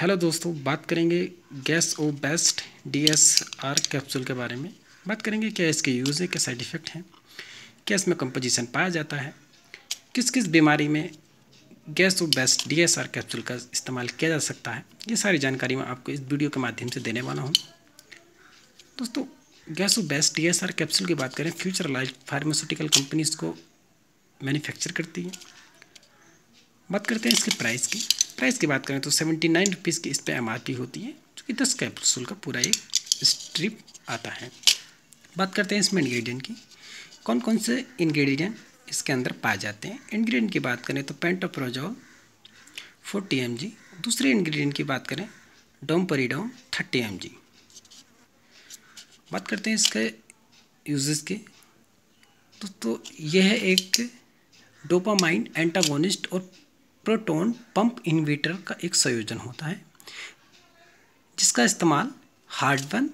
Hello दोस्तों, बात करेंगे gas o best D S R capsule के बारे में। बात करेंगे क्या इसके यूज़ है, क्या साइड इफ़ेक्ट हैं, क्या इसमें कंपोजिशन पाया जाता है किस किस बीमारी में gas o best D S R capsule का इस्तेमाल किया जा सकता है, ये सारी जानकारी मैं आपको इस वीडियो के माध्यम से देने वाला हूँ। दोस्तों gas o best D S R capsule की बात करें फ्यूचर लाइफ फार्मास्यूटिकल कंपनी इसको मैन्युफैक्चर करती है। बात करते हैं इसके प्राइस की। प्राइस की बात करें तो सेवेंटी नाइन रुपीज़ की इस पर एम होती है जो कि दस कैप्सूल का पूरा एक स्ट्रिप आता है। बात करते हैं इसमें इंग्रेडिएंट की। कौन कौन से इन्ग्रीडियंट इसके अंदर पाए जाते हैं? इन्ग्रीडियंट की बात करें तो पेंटोप्रोजोल फोर्टी एम जी दूसरे इन्ग्रीडियंट की बात करें डोमपरीडोम थर्टी एम जी बात करते हैं इसके यूजेस के। तो, तो यह एक डोपामाइन एंटागोनिस्ट और प्रोटोन पंप इन्वर्टर का एक संयोजन होता है, जिसका इस्तेमाल हार्टबर्न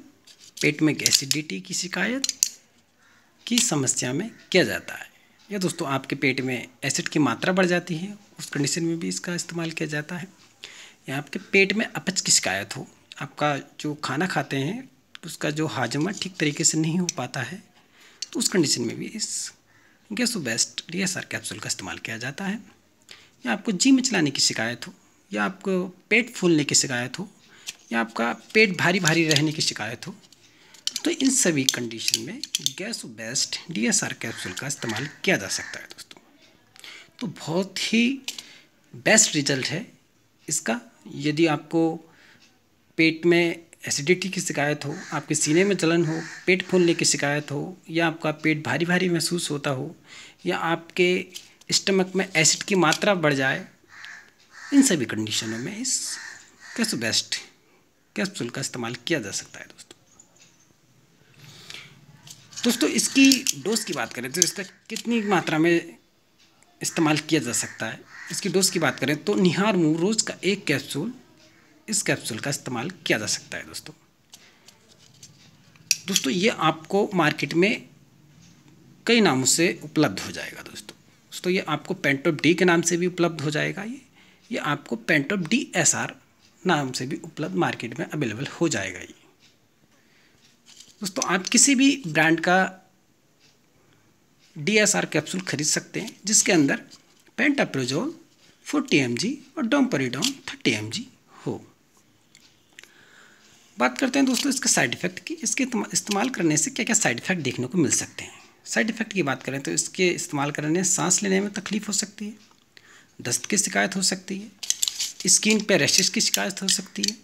पेट में एसिडिटी की शिकायत की समस्या में किया जाता है। या दोस्तों, आपके पेट में एसिड की मात्रा बढ़ जाती है, उस कंडीशन में भी इसका इस्तेमाल किया जाता है। या आपके पेट में अपच की शिकायत हो, आपका जो खाना खाते हैं, उसका जो हाजमा ठीक तरीके से नहीं हो पाता है तो उस कंडीशन में भी इस Gasobest D S capsule का इस्तेमाल किया जाता है। या आपको जी चलाने की शिकायत हो, या आपको पेट फूलने की शिकायत हो, या आपका पेट भारी भारी रहने की शिकायत हो तो इन सभी कंडीशन में गैस बेस्ट डीएसआर कैप्सूल का इस्तेमाल किया जा सकता है दोस्तों। तो बहुत ही बेस्ट रिज़ल्ट है इसका। यदि आपको पेट में एसिडिटी की शिकायत हो, आपके सीने में जलन हो, पेट फूलने की शिकायत हो, या आपका पेट भारी भारी महसूस होता हो, या आपके स्टमक में एसिड की मात्रा बढ़ जाए, इन सभी कंडीशनों में इस कैसो बेस्ट कैप्सूल का इस्तेमाल किया जा सकता है दोस्तों। दोस्तों, इसकी डोज की बात करें तो इसका कितनी मात्रा में इस्तेमाल किया जा सकता है? इसकी डोज की बात करें तो निहार मुँह रोज़ का एक कैप्सूल इस कैप्सूल का इस्तेमाल किया जा सकता है दोस्तों। दोस्तों, ये आपको मार्केट में कई नामों से उपलब्ध हो जाएगा दोस्तों। तो ये आपको पेंटोप डी के नाम से भी उपलब्ध हो जाएगा ये। ये आपको पेंटोप डी एस आर नाम से भी उपलब्ध मार्केट में अवेलेबल हो जाएगा ये। दोस्तों, आप किसी भी ब्रांड का डी एस आर कैप्सूल खरीद सकते हैं, जिसके अंदर पेंटाप्रोजोल फोर्टी एम जी और डोमपरीडोम थर्टी एम जी हो। बात करते हैं दोस्तों इसके साइड इफ़ेक्ट की। इसके इस्तेमाल करने से क्या क्या साइड इफ़ेक्ट देखने को मिल सकते हैं। साइड इफ़ेक्ट की बात करें तो इसके इस्तेमाल करने सांस लेने में तकलीफ़ हो सकती है, दस्त की शिकायत हो सकती है, स्किन पर रैशेज की शिकायत हो सकती है।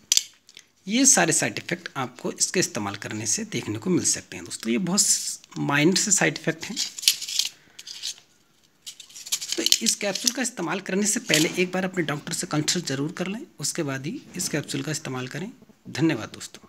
ये सारे साइड इफ़ेक्ट आपको इसके इस्तेमाल करने से देखने को मिल सकते हैं दोस्तों। ये बहुत माइनर से साइड इफ़ेक्ट हैं। तो इस कैप्सूल का इस्तेमाल करने से पहले एक बार अपने डॉक्टर से कंसल्ट ज़रूर कर लें, उसके बाद ही इस कैप्सूल का इस्तेमाल करें। धन्यवाद दोस्तों।